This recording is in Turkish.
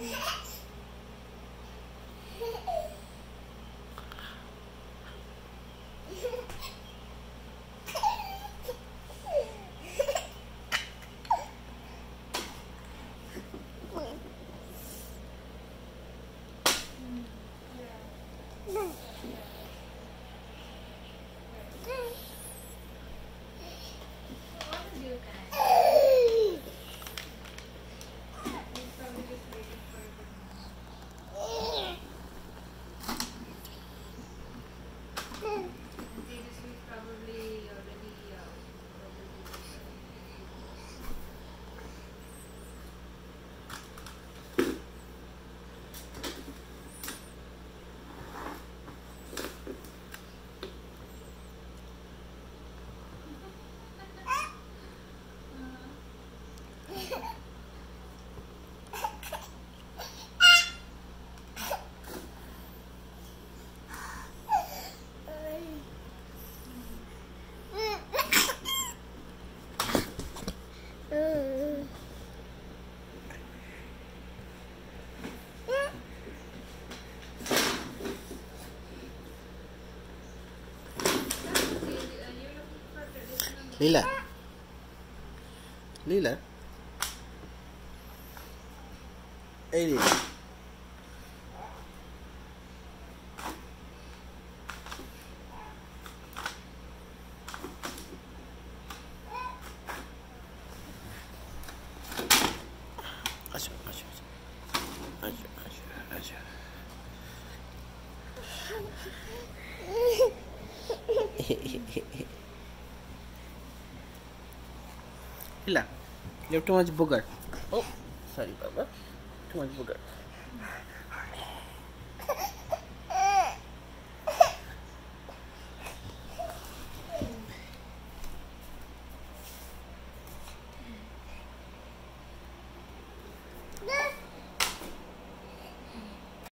Yeah. Lila. Lila. Hey Lila. Aç, aç, aç. Aç, aç, aç. Lila, you have too much booger. Oh, sorry, Baba. Too much booger.